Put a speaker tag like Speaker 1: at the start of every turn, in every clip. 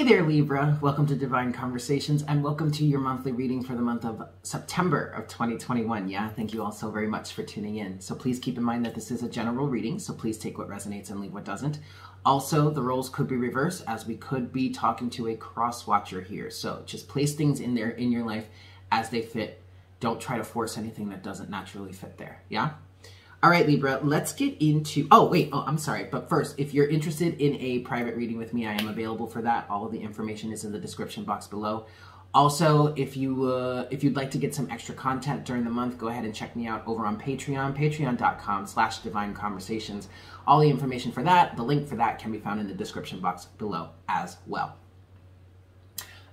Speaker 1: Hey there, Libra. Welcome to Divine Conversations and welcome to your monthly reading for the month of September of 2021. Yeah, thank you all so very much for tuning in. So please keep in mind that this is a general reading, so please take what resonates and leave what doesn't. Also, the roles could be reversed as we could be talking to a cross watcher here. So just place things in there in your life as they fit. Don't try to force anything that doesn't naturally fit there. Yeah? All right, Libra, let's get into, oh, wait, oh, I'm sorry. But first, if you're interested in a private reading with me, I am available for that. All of the information is in the description box below. Also, if you uh, if you'd like to get some extra content during the month, go ahead and check me out over on Patreon, patreon.com slash divine conversations. All the information for that, the link for that can be found in the description box below as well.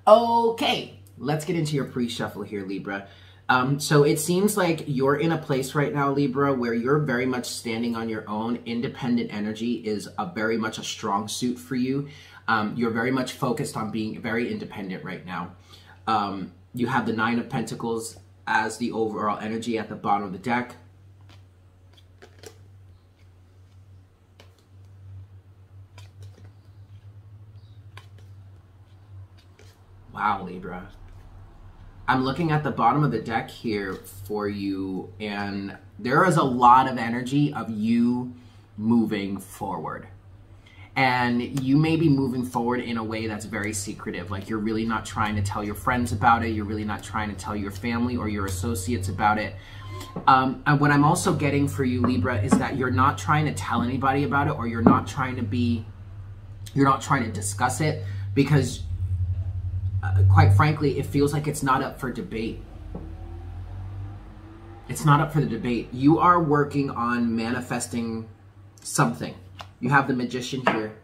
Speaker 1: Okay, let's get into your pre-shuffle here, Libra. Um, so it seems like you're in a place right now, Libra, where you're very much standing on your own. Independent energy is a very much a strong suit for you. Um, you're very much focused on being very independent right now. Um, you have the Nine of Pentacles as the overall energy at the bottom of the deck. Wow, Libra. I'm looking at the bottom of the deck here for you, and there is a lot of energy of you moving forward. And you may be moving forward in a way that's very secretive. Like you're really not trying to tell your friends about it. You're really not trying to tell your family or your associates about it. Um, and what I'm also getting for you, Libra, is that you're not trying to tell anybody about it or you're not trying to be, you're not trying to discuss it because uh, quite frankly, it feels like it's not up for debate. It's not up for the debate. You are working on manifesting something. You have the magician here.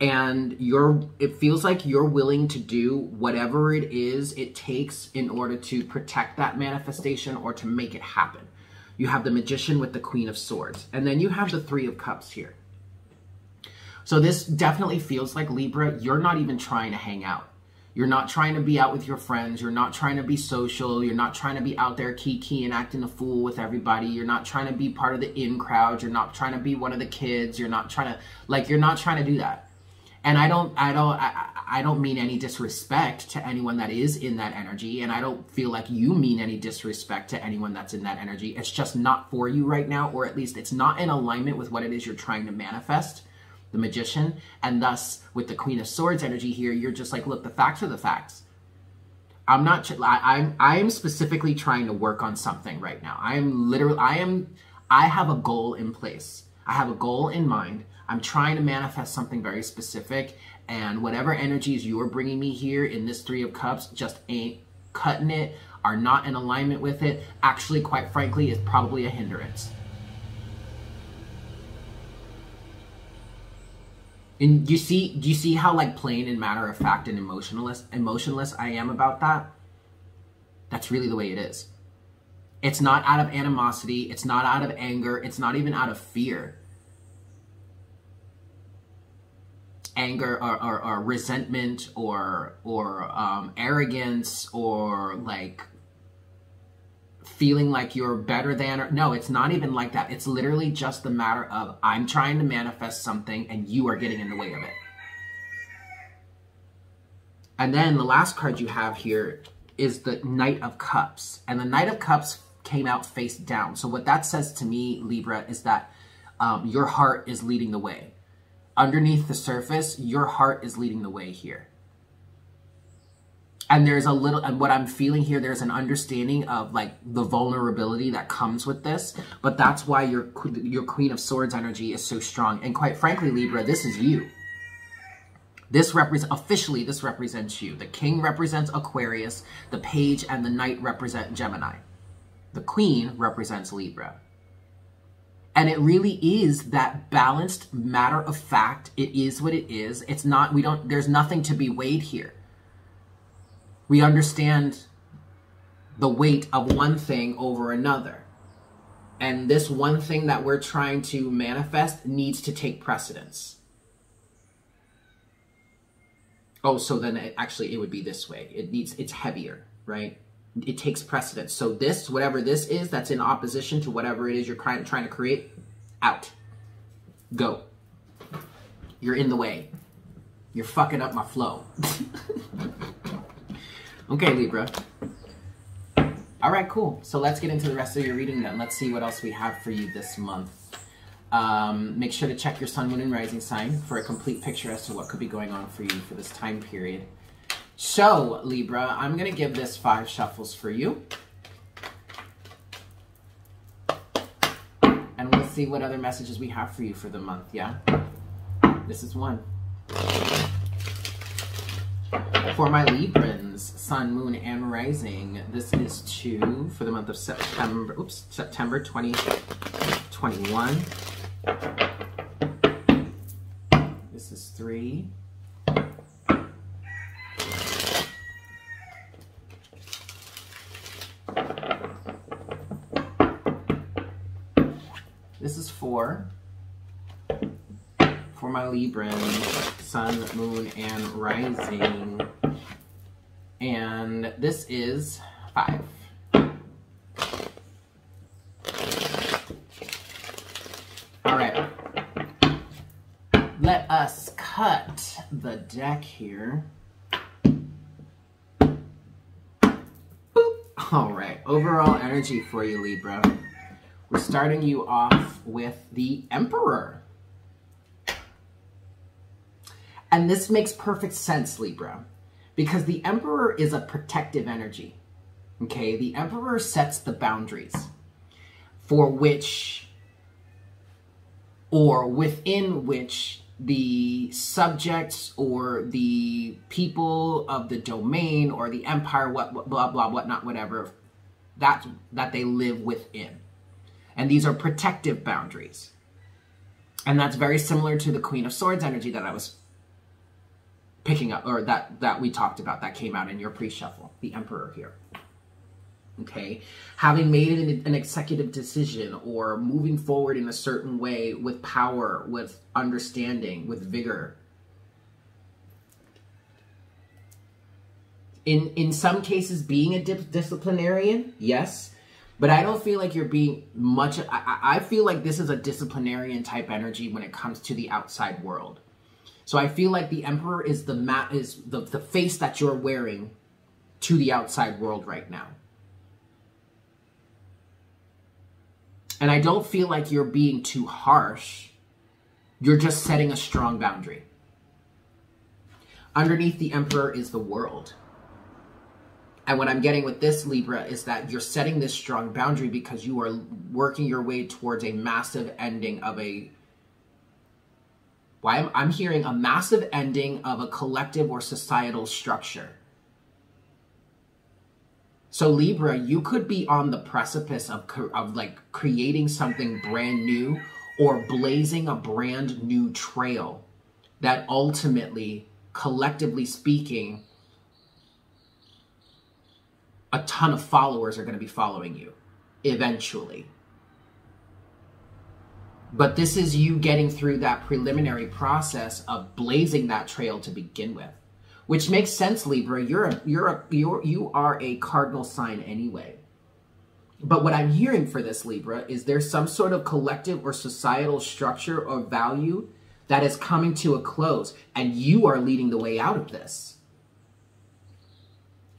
Speaker 1: And you're it feels like you're willing to do whatever it is it takes in order to protect that manifestation or to make it happen. You have the magician with the queen of swords. And then you have the three of cups here. So this definitely feels like Libra, you're not even trying to hang out you're not trying to be out with your friends. You're not trying to be social. You're not trying to be out there kiki and acting a fool with everybody. You're not trying to be part of the in crowd. You're not trying to be one of the kids. You're not trying to like you're not trying to do that. And I don't I don't I, I don't mean any disrespect to anyone that is in that energy and I don't feel like you mean any disrespect to anyone that's in that energy. It's just not for you right now or at least it's not in alignment with what it is you're trying to manifest the magician, and thus with the Queen of Swords energy here, you're just like, look, the facts are the facts. I'm not. I, I'm. I'm specifically trying to work on something right now. I'm literally. I am. I have a goal in place. I have a goal in mind. I'm trying to manifest something very specific, and whatever energies you're bringing me here in this Three of Cups just ain't cutting it. Are not in alignment with it. Actually, quite frankly, is probably a hindrance. And you see, do you see how like plain and matter of fact and emotionless, emotionless I am about that? That's really the way it is. It's not out of animosity. It's not out of anger. It's not even out of fear. Anger or, or, or resentment or or um, arrogance or like feeling like you're better than or no it's not even like that. It's literally just the matter of i'm trying to manifest something and you are getting in the way of it. And then the last card you have here is the knight of cups. And the knight of cups came out face down. So what that says to me libra is that um, your heart is leading the way. Underneath the surface your heart is leading the way here and there's a little and what i'm feeling here there's an understanding of like the vulnerability that comes with this. But that's why your your queen of swords energy is so strong. And quite frankly libra this is you. This represents officially this represents you. The king represents aquarius. The page and the knight represent gemini. The queen represents libra. And it really is that balanced matter of fact. It is what it is. It's not we don't there's nothing to be weighed here we understand the weight of one thing over another. And this one thing that we're trying to manifest needs to take precedence. Oh, so then it, actually it would be this way. It needs, it's heavier, right? It takes precedence. So this, whatever this is, that's in opposition to whatever it is you're trying, trying to create, out. Go. You're in the way. You're fucking up my flow. okay, Libra. All right, cool. So let's get into the rest of your reading then. Let's see what else we have for you this month. Um, make sure to check your sun, moon, and rising sign for a complete picture as to what could be going on for you for this time period. So, Libra, I'm going to give this five shuffles for you. And we'll see what other messages we have for you for the month, yeah? This is one. For my Librans, Sun, Moon, and Rising, this is two for the month of September, oops, September 2021. This is three. This is four for my Librans, Sun, Moon, and Rising. And this is five. All right. Let us cut the deck here. Boop. All right, overall energy for you, Libra. We're starting you off with the Emperor. And this makes perfect sense, Libra, because the Emperor is a protective energy. Okay, the Emperor sets the boundaries for which or within which the subjects or the people of the domain or the empire, what, blah blah whatnot, whatever, that that they live within. And these are protective boundaries. And that's very similar to the Queen of Swords energy that I was picking up, or that, that we talked about, that came out in your pre-shuffle, the Emperor here. Okay, having made an, an executive decision or moving forward in a certain way with power, with understanding, with vigor. In, in some cases, being a disciplinarian, yes, but I don't feel like you're being much. I, I feel like this is a disciplinarian type energy when it comes to the outside world. So I feel like the emperor is the mat is the, the face that you're wearing to the outside world right now. And I don't feel like you're being too harsh. You're just setting a strong boundary. Underneath the emperor is the world. And what I'm getting with this Libra is that you're setting this strong boundary because you are working your way towards a massive ending of a why I'm, I'm hearing a massive ending of a collective or societal structure. So Libra, you could be on the precipice of, of like creating something brand new or blazing a brand new trail that ultimately, collectively speaking, a ton of followers are going to be following you eventually. But this is you getting through that preliminary process of blazing that trail to begin with, which makes sense, Libra. You're a, you're a, you're you are a cardinal sign anyway. But what I'm hearing for this Libra is there's some sort of collective or societal structure or value that is coming to a close, and you are leading the way out of this.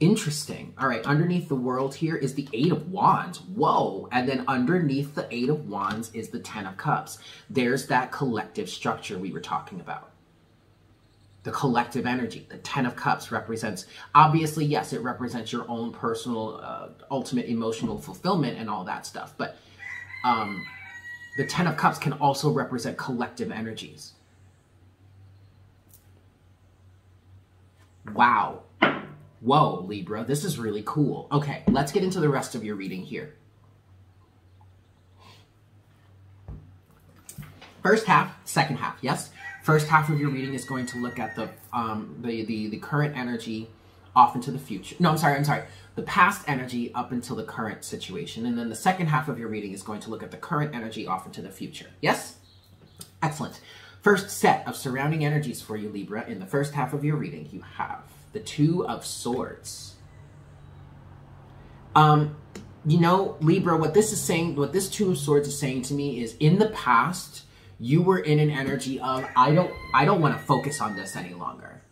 Speaker 1: Interesting. All right, underneath the world here is the Eight of Wands. Whoa. And then underneath the Eight of Wands is the Ten of Cups. There's that collective structure we were talking about. The collective energy. The Ten of Cups represents, obviously, yes, it represents your own personal, uh, ultimate emotional fulfillment and all that stuff. But um, the Ten of Cups can also represent collective energies. Wow. Whoa, Libra, this is really cool. Okay, let's get into the rest of your reading here. First half, second half, yes? First half of your reading is going to look at the um, the, the, the current energy off into the future. No, I'm sorry, I'm sorry. The past energy up until the current situation. And then the second half of your reading is going to look at the current energy off into the future. Yes? Excellent. First set of surrounding energies for you, Libra. In the first half of your reading, you have the Two of Swords. Um, you know, Libra, what this is saying, what this Two of Swords is saying to me is in the past, you were in an energy of I don't I don't want to focus on this any longer.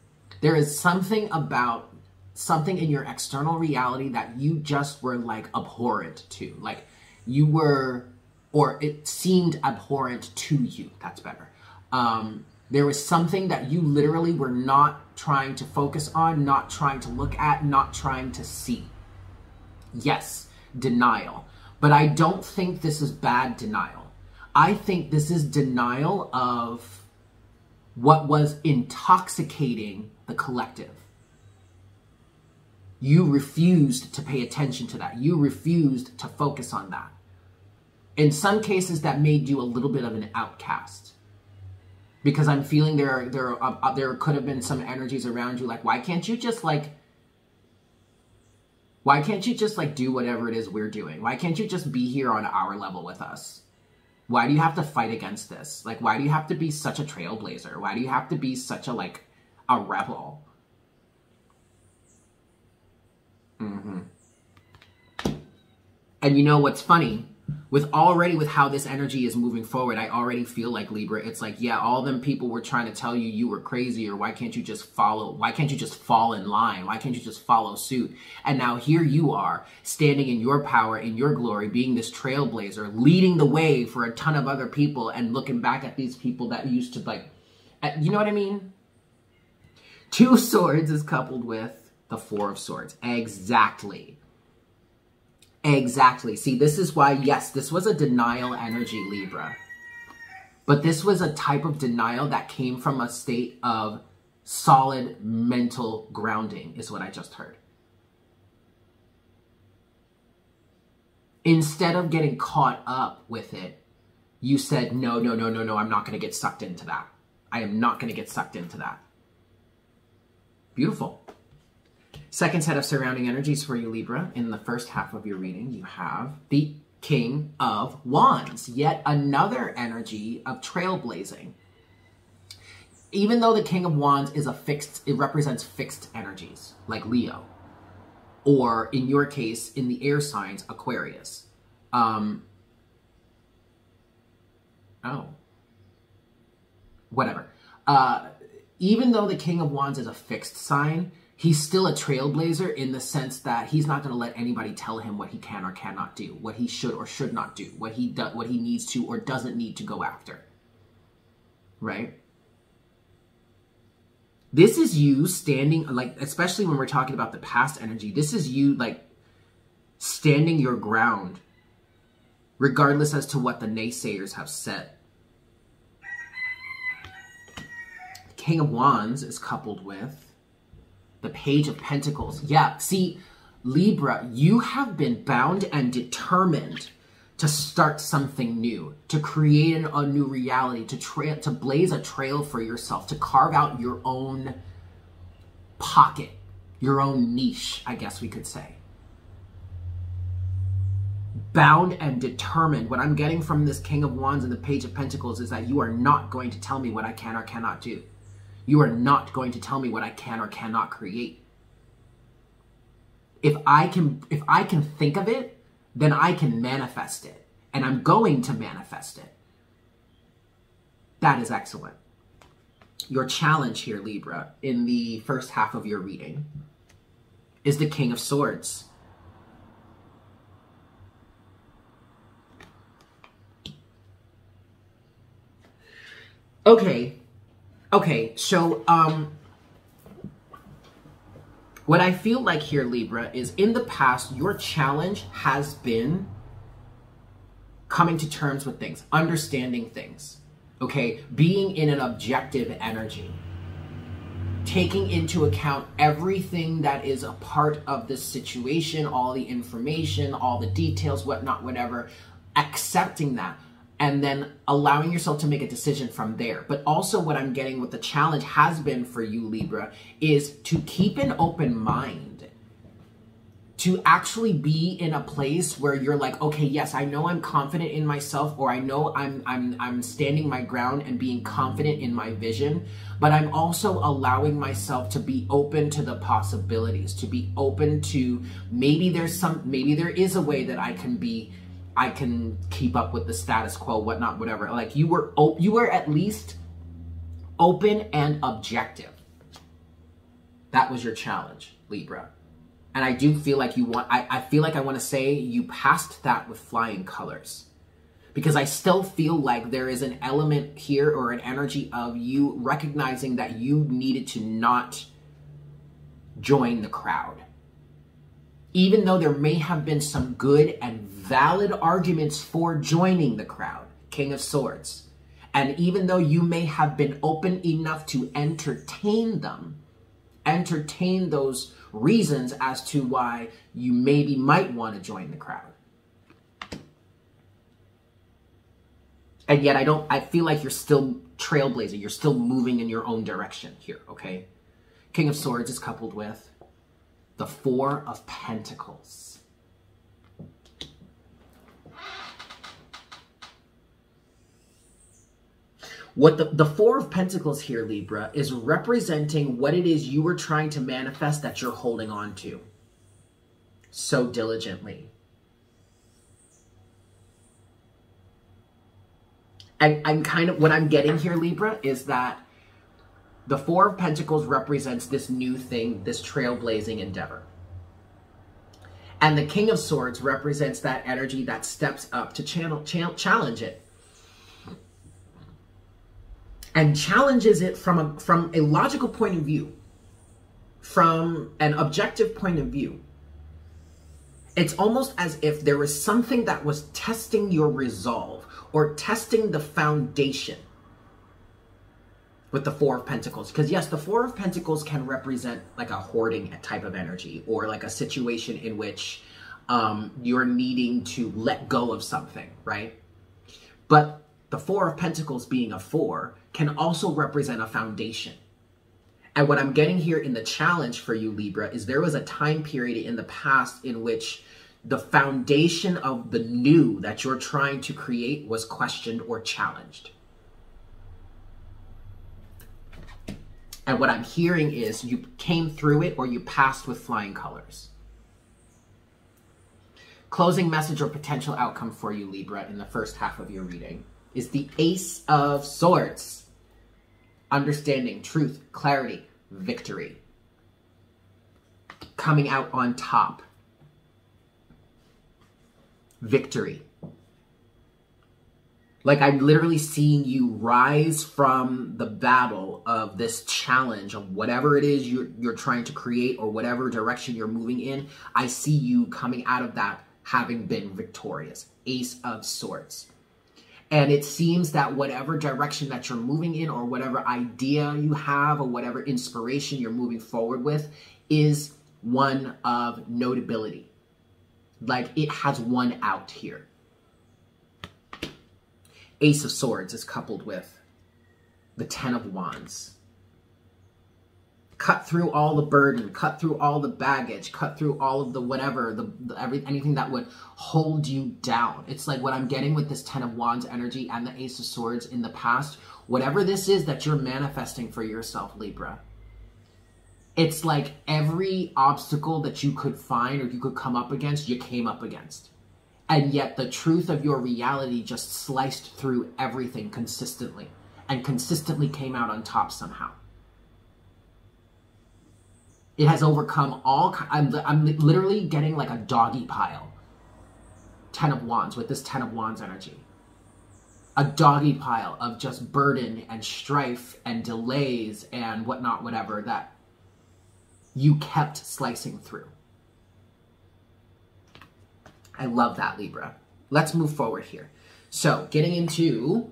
Speaker 1: There is something about something in your external reality that you just were like abhorrent to. Like you were or it seemed abhorrent to you. That's better. Um, there was something that you literally were not trying to focus on, not trying to look at, not trying to see. Yes, denial. But I don't think this is bad denial. I think this is denial of what was intoxicating the collective. You refused to pay attention to that. You refused to focus on that. In some cases, that made you a little bit of an outcast because I'm feeling there there uh, there could have been some energies around you like why can't you just like why can't you just like do whatever it is we're doing? Why can't you just be here on our level with us? Why do you have to fight against this? Like why do you have to be such a trailblazer? Why do you have to be such a like a rebel? Mhm. And you know what's funny? With already with how this energy is moving forward, I already feel like Libra. It's like, yeah, all them people were trying to tell you you were crazy, or why can't you just follow? Why can't you just fall in line? Why can't you just follow suit? And now here you are, standing in your power, in your glory, being this trailblazer, leading the way for a ton of other people, and looking back at these people that used to like, uh, you know what I mean? Two swords is coupled with the four of swords. Exactly. Exactly. See, this is why, yes, this was a denial energy, Libra. But this was a type of denial that came from a state of solid mental grounding, is what I just heard. Instead of getting caught up with it, you said, no, no, no, no, no, I'm not going to get sucked into that. I am not going to get sucked into that. Beautiful. Second set of surrounding energies for you, Libra. In the first half of your reading, you have the King of Wands, yet another energy of trailblazing. Even though the King of Wands is a fixed, it represents fixed energies, like Leo, or in your case, in the air signs, Aquarius. Um, oh, whatever. Uh, even though the King of Wands is a fixed sign, he's still a trailblazer in the sense that he's not going to let anybody tell him what he can or cannot do, what he should or should not do, what he do, what he needs to or doesn't need to go after. Right? This is you standing like especially when we're talking about the past energy. This is you like standing your ground regardless as to what the naysayers have said. King of Wands is coupled with Page of Pentacles. Yeah, see, Libra, you have been bound and determined to start something new, to create an, a new reality, to to blaze a trail for yourself, to carve out your own pocket, your own niche, I guess we could say. Bound and determined. What I'm getting from this King of Wands and the Page of Pentacles is that you are not going to tell me what I can or cannot do. You are not going to tell me what I can or cannot create. If I can if I can think of it, then I can manifest it. And I'm going to manifest it. That is excellent. Your challenge here, Libra, in the first half of your reading is the King of Swords. Okay, Okay, so um what I feel like here, Libra, is in the past, your challenge has been coming to terms with things, understanding things, okay? Being in an objective energy, taking into account everything that is a part of this situation, all the information, all the details, whatnot, whatever, accepting that and then allowing yourself to make a decision from there. But also, what I'm getting, what the challenge has been for you, Libra, is to keep an open mind. To actually be in a place where you're like, okay, yes, I know I'm confident in myself, or I know I'm I'm I'm standing my ground and being confident in my vision, but I'm also allowing myself to be open to the possibilities, to be open to maybe there's some maybe there is a way that I can be I can keep up with the status quo, whatnot, whatever. Like you were, you were at least open and objective. That was your challenge, Libra. And I do feel like you want, I, I feel like I want to say you passed that with flying colors. Because I still feel like there is an element here or an energy of you recognizing that you needed to not join the crowd. Even though there may have been some good and valid arguments for joining the crowd, King of Swords. And even though you may have been open enough to entertain them, entertain those reasons as to why you maybe might want to join the crowd. And yet I don't I feel like you're still trailblazing. You're still moving in your own direction here, okay? King of Swords is coupled with the Four of Pentacles. What the, the Four of Pentacles here, Libra, is representing what it is you were trying to manifest that you're holding on to so diligently. And I'm kind of, what I'm getting here, Libra, is that the Four of Pentacles represents this new thing, this trailblazing endeavor. And the King of Swords represents that energy that steps up to channel, challenge it. And challenges it from a, from a logical point of view, from an objective point of view. It's almost as if there was something that was testing your resolve or testing the foundation with the Four of Pentacles. Because yes, the Four of Pentacles can represent like a hoarding type of energy or like a situation in which um, you're needing to let go of something, right? But the Four of Pentacles being a four can also represent a foundation. And what I'm getting here in the challenge for you, Libra, is there was a time period in the past in which the foundation of the new that you're trying to create was questioned or challenged. And what I'm hearing is you came through it or you passed with flying colors. Closing message or potential outcome for you, Libra, in the first half of your reading is the Ace of Swords. Understanding, truth, clarity, victory. Coming out on top. Victory. Like I'm literally seeing you rise from the battle of this challenge of whatever it is you're, you're trying to create or whatever direction you're moving in. I see you coming out of that having been victorious. Ace of Swords. And it seems that whatever direction that you're moving in or whatever idea you have or whatever inspiration you're moving forward with is one of notability. Like it has one out here. Ace of Swords is coupled with the Ten of Wands. Cut through all the burden, cut through all the baggage, cut through all of the whatever, the, the every anything that would hold you down. It's like what I'm getting with this Ten of Wands energy and the Ace of Swords in the past. Whatever this is that you're manifesting for yourself, Libra. It's like every obstacle that you could find or you could come up against, you came up against and yet the truth of your reality just sliced through everything consistently and consistently came out on top somehow. It has overcome all, I'm, I'm literally getting like a doggy pile. Ten of Wands with this Ten of Wands energy. A doggy pile of just burden and strife and delays and whatnot, whatever, that you kept slicing through. I love that, Libra. Let's move forward here. So, getting into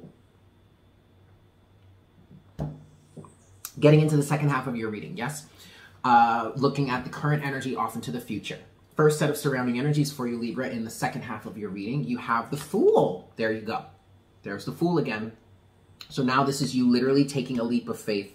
Speaker 1: getting into the second half of your reading, yes? Uh, looking at the current energy off into the future. First set of surrounding energies for you, Libra, in the second half of your reading, you have the Fool. There you go. There's the Fool again. So now this is you literally taking a leap of faith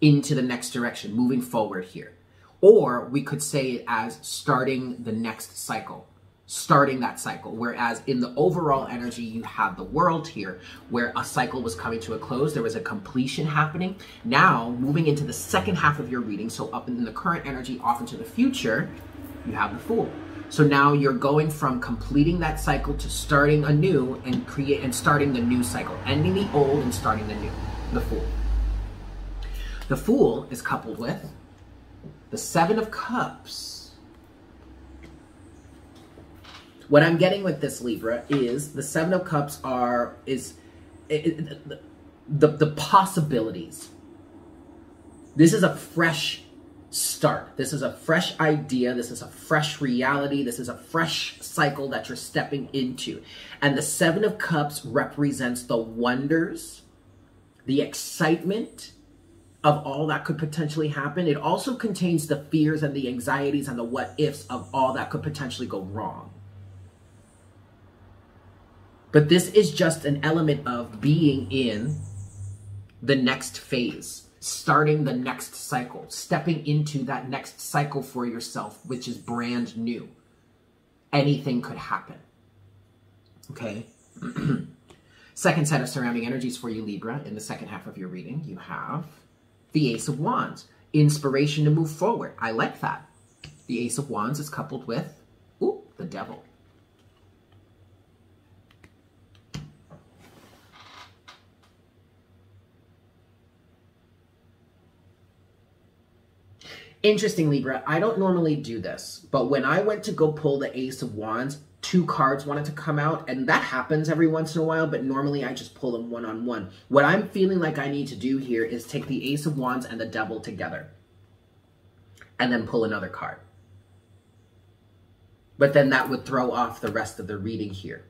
Speaker 1: into the next direction, moving forward here. Or we could say it as starting the next cycle starting that cycle. Whereas in the overall energy, you have the world here where a cycle was coming to a close. There was a completion happening. Now, moving into the second half of your reading, so up in the current energy, off into the future, you have the Fool. So now you're going from completing that cycle to starting anew and create and starting the new cycle, ending the old and starting the new. The Fool. The Fool is coupled with the Seven of Cups. What I'm getting with this Libra is the Seven of Cups are is it, the the possibilities. This is a fresh start. This is a fresh idea. This is a fresh reality. This is a fresh cycle that you're stepping into. And the Seven of Cups represents the wonders, the excitement of all that could potentially happen. It also contains the fears and the anxieties and the what ifs of all that could potentially go wrong. But this is just an element of being in the next phase starting the next cycle, stepping into that next cycle for yourself, which is brand new. Anything could happen. Okay? second set of surrounding energies for you, Libra, in the second half of your reading, you have the Ace of Wands, inspiration to move forward. I like that. The Ace of Wands is coupled with, ooh, the Devil. Interesting, Libra. I don't normally do this, but when I went to go pull the Ace of Wands, two cards wanted to come out, and that happens every once in a while, but normally I just pull them one on one. What I'm feeling like I need to do here is take the Ace of Wands and the Devil together, and then pull another card. But then that would throw off the rest of the reading here.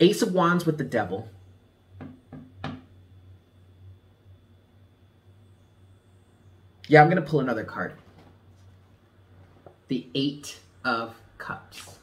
Speaker 1: Ace of Wands with the Devil. Yeah, I'm going to pull another card. The Eight of Cups.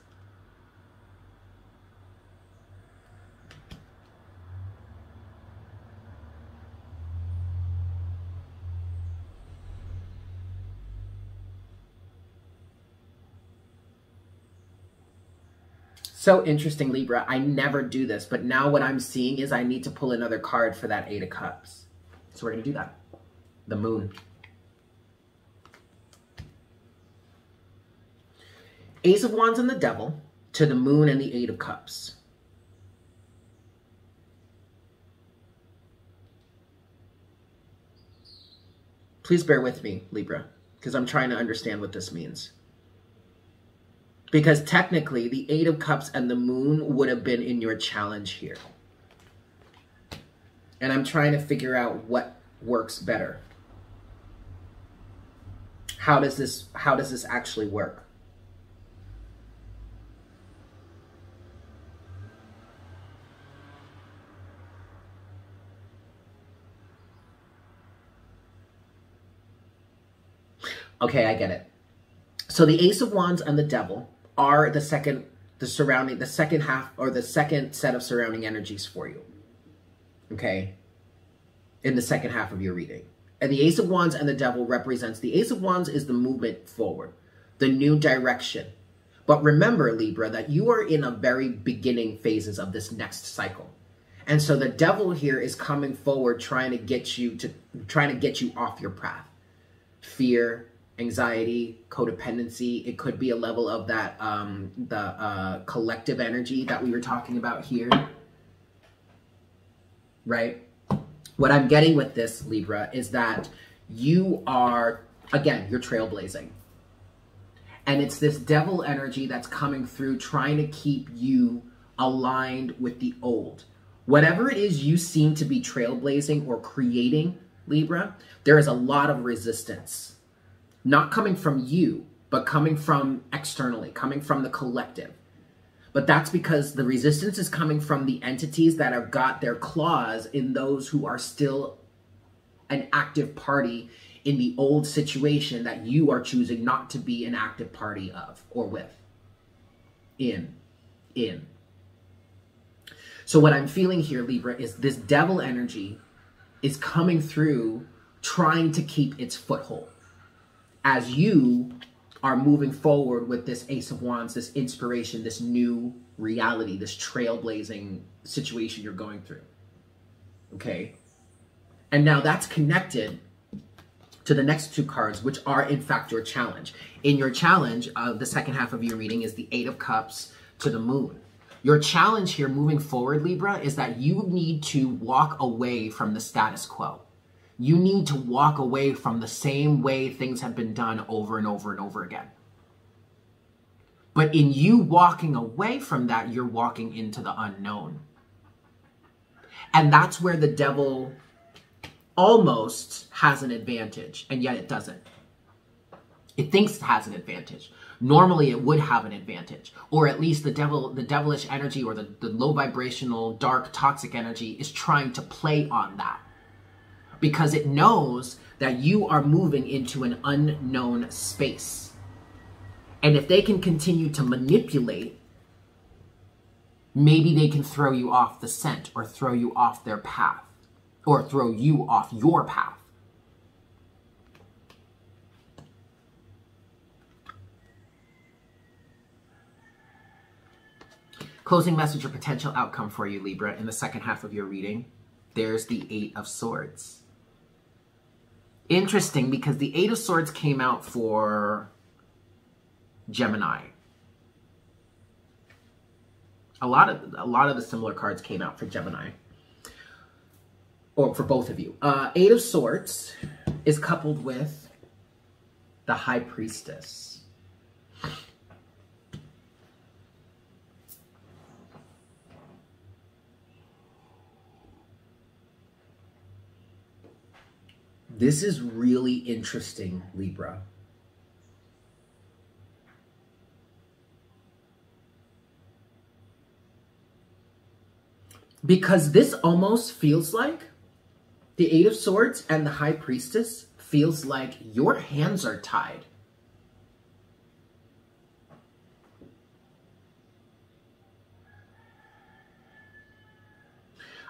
Speaker 1: So interesting, Libra. I never do this, but now what I'm seeing is I need to pull another card for that Eight of Cups. So we're going to do that. The Moon. Ace of Wands and the Devil to the Moon and the Eight of Cups. Please bear with me, Libra, because I'm trying to understand what this means. Because technically, the Eight of Cups and the Moon would have been in your challenge here. And I'm trying to figure out what works better. How does this how does this actually work? Okay, I get it. So the Ace of Wands and the Devil are the second, the surrounding, the second half or the second set of surrounding energies for you. Okay, in the second half of your reading. And the Ace of Wands and the Devil represents the Ace of Wands is the movement forward, the new direction. But remember, Libra, that you are in a very beginning phases of this next cycle. And so the devil here is coming forward trying to get you to trying to get you off your path. Fear, anxiety, codependency. It could be a level of that, um, the uh, collective energy that we were talking about here. Right? What I'm getting with this, Libra, is that you are, again, you're trailblazing. And it's this devil energy that's coming through trying to keep you aligned with the old. Whatever it is you seem to be trailblazing or creating, Libra, there is a lot of resistance not coming from you, but coming from externally, coming from the collective. But that's because the resistance is coming from the entities that have got their claws in those who are still an active party in the old situation that you are choosing not to be an active party of or with. In. In. So, what I'm feeling here, Libra, is this devil energy is coming through trying to keep its foothold as you are moving forward with this Ace of Wands, this inspiration, this new reality, this trailblazing situation you're going through. Okay? And now that's connected to the next two cards, which are in fact your challenge. In your challenge, uh, the second half of your reading is the Eight of Cups to the Moon. Your challenge here moving forward, Libra, is that you need to walk away from the status quo. You need to walk away from the same way things have been done over and over and over again. But in you walking away from that, you're walking into the unknown. And that's where the devil almost has an advantage, and yet it doesn't. It thinks it has an advantage. Normally it would have an advantage. Or at least the devil the devilish energy or the, the low vibrational, dark, toxic energy is trying to play on that. Because it knows that you are moving into an unknown space. And if they can continue to manipulate, maybe they can throw you off the scent or throw you off their path or throw you off your path. Closing message or potential outcome for you, Libra, in the second half of your reading. There's the Eight of Swords. Interesting because the Eight of Swords came out for Gemini. A lot of a lot of the similar cards came out for Gemini. Or for both of you. Uh, Eight of Swords is coupled with the High Priestess. This is really interesting, Libra. Because this almost feels like the Eight of Swords and the High Priestess feels like your hands are tied.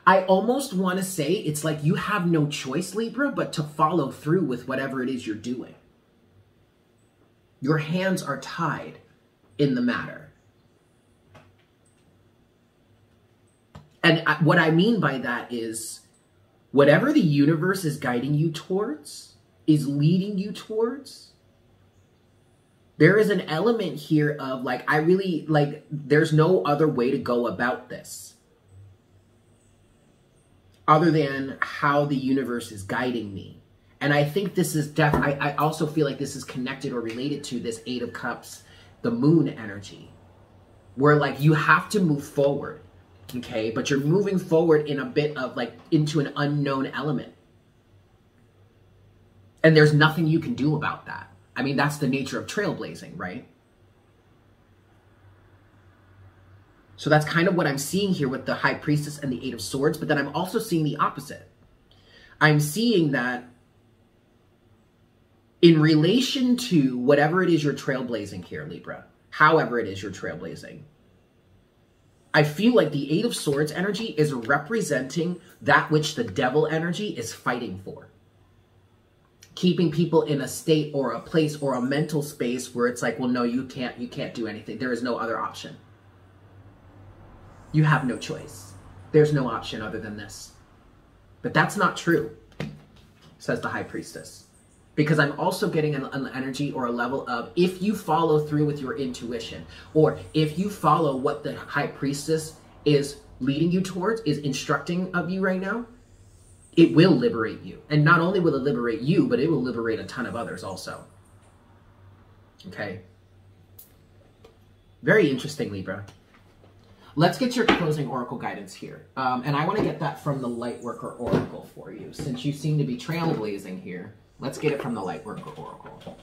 Speaker 1: I almost want to say it's like you have no choice, Libra, but to follow through with whatever it is you're doing. Your hands are tied in the matter. And what I mean by that is whatever the universe is guiding you towards, is leading you towards, there is an element here of like, I really, like, there's no other way to go about this other than how the universe is guiding me. And I think this is def I, I also feel like this is connected or related to this Eight of Cups, the moon energy. Where like you have to move forward. Okay, but you're moving forward in a bit of like into an unknown element. And there's nothing you can do about that. I mean, that's the nature of trailblazing, right? So that's kind of what I'm seeing here with the High Priestess and the Eight of Swords, but then I'm also seeing the opposite. I'm seeing that in relation to whatever it is you're trailblazing here, Libra, however it is you're trailblazing, I feel like the Eight of Swords energy is representing that which the devil energy is fighting for. Keeping people in a state or a place or a mental space where it's like, well, no, you can't, you can't do anything. There is no other option. You have no choice. There's no option other than this. But that's not true, says the high priestess. Because I'm also getting an, an, energy or a level of if you follow through with your intuition, or if you follow what the high priestess is leading you towards, is instructing of you right now, it will liberate you. And not only will it liberate you, but it will liberate a ton of others also. Okay? Very interesting, Libra. Let's get your closing oracle guidance here. Um, and I want to get that from the Lightworker Oracle for you. Since you seem to be trailblazing here, let's get it from the Lightworker Oracle.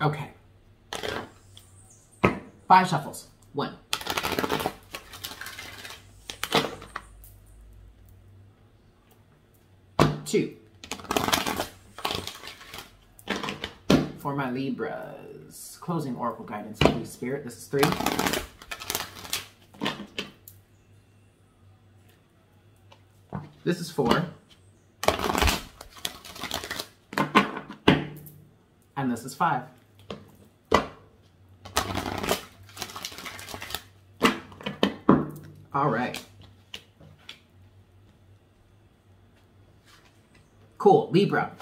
Speaker 1: Okay. Five shuffles. One. Two. For my Libras closing oracle guidance, Holy Spirit. This is three. This is four. And this is five. All right. Cool. Libra.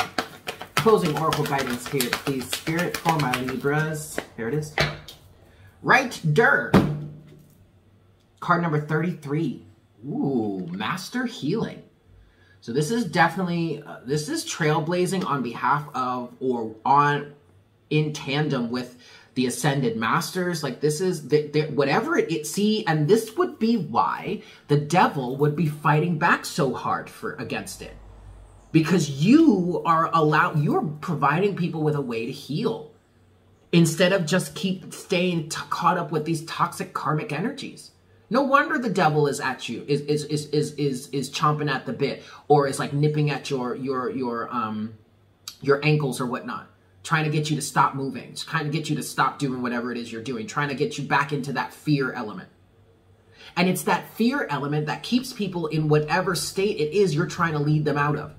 Speaker 1: Closing oracle guidance here, please. Spirit for my Libras. Here it is. Right Der. Card number 33. Ooh, Master Healing. So this is definitely, uh, this is trailblazing on behalf of or on, in tandem with the Ascended Masters. Like this is, the, the, whatever it, it, see, and this would be why the devil would be fighting back so hard for against it. Because you are allowed, you're providing people with a way to heal instead of just keep staying caught up with these toxic karmic energies. No wonder the devil is at you, is is is is is is chomping at the bit, or is like nipping at your your your um your ankles or whatnot, trying to get you to stop moving, trying to get you to stop doing whatever it is you're doing, trying to get you back into that fear element. And it's that fear element that keeps people in whatever state it is you're trying to lead them out of.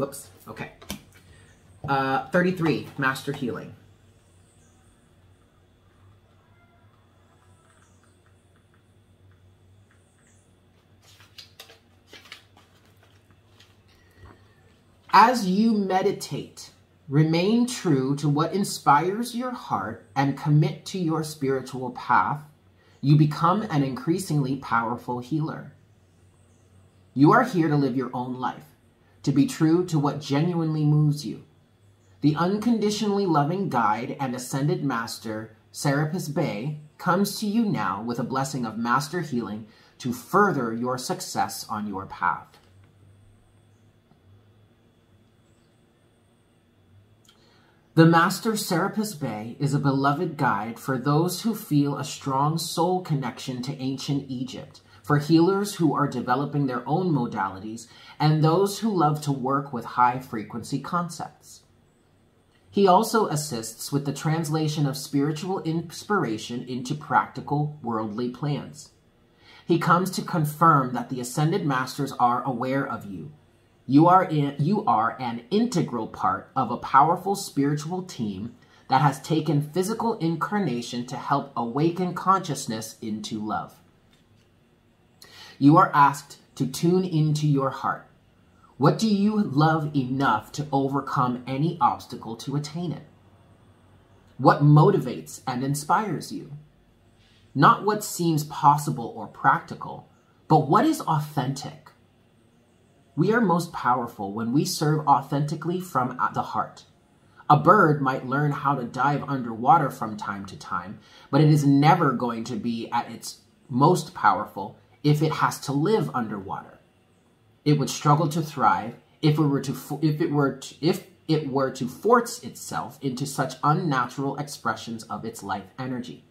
Speaker 1: Whoops. Okay. Uh, 33, Master Healing. As you meditate, remain true to what inspires your heart and commit to your spiritual path. You become an increasingly powerful healer. You are here to live your own life, to be true to what genuinely moves you. The unconditionally loving guide and ascended master, Serapis Bey, comes to you now with a blessing of master healing to further your success on your path. The Master Serapis Bey is a beloved guide for those who feel a strong soul connection to ancient Egypt, for healers who are developing their own modalities, and those who love to work with high frequency concepts. He also assists with the translation of spiritual inspiration into practical worldly plans. He comes to confirm that the ascended masters are aware of you you are, in, you are an integral part of a powerful spiritual team that has taken physical incarnation to help awaken consciousness into love. You are asked to tune into your heart. What do you love enough to overcome any obstacle to attain it? What motivates and inspires you? Not what seems possible or practical, but what is authentic? We are most powerful when we serve authentically from the heart. A bird might learn how to dive underwater from time to time, but it is never going to be at its most powerful if it has to live underwater. It would struggle to thrive if it were to if it were to, if it were to force itself into such unnatural expressions of its life energy.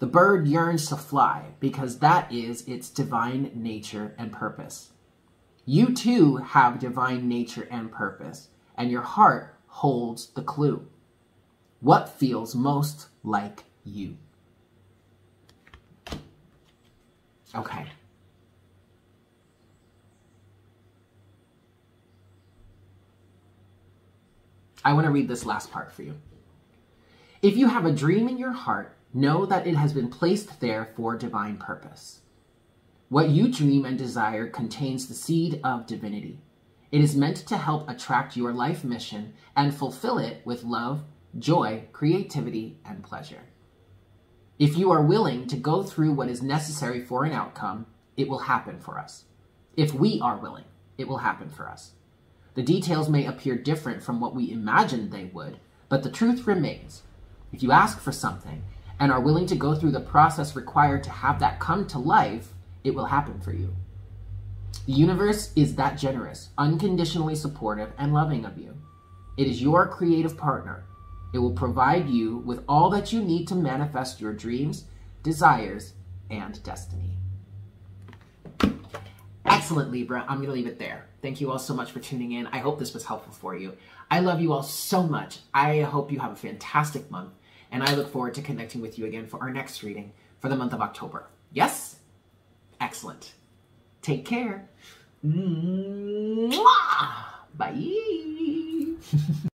Speaker 1: The bird yearns to fly because that is its divine nature and purpose. You too have divine nature and purpose, and your heart holds the clue. What feels most like you? Okay. I want to read this last part for you. If you have a dream in your heart, know that it has been placed there for divine purpose. What you dream and desire contains the seed of divinity. It is meant to help attract your life mission and fulfill it with love, joy, creativity, and pleasure. If you are willing to go through what is necessary for an outcome, it will happen for us. If we are willing, it will happen for us. The details may appear different from what we imagined they would, but the truth remains. If you ask for something and are willing to go through the process required to have that come to life, it will happen for you. The universe is that generous, unconditionally supportive, and loving of you. It is your creative partner. It will provide you with all that you need to manifest your dreams, desires, and destiny. Excellent, Libra. I'm going to leave it there. Thank you all so much for tuning in. I hope this was helpful for you. I love you all so much. I hope you have a fantastic month, and I look forward to connecting with you again for our next reading for the month of October. Yes? Excellent. Take care. Mwah! Bye.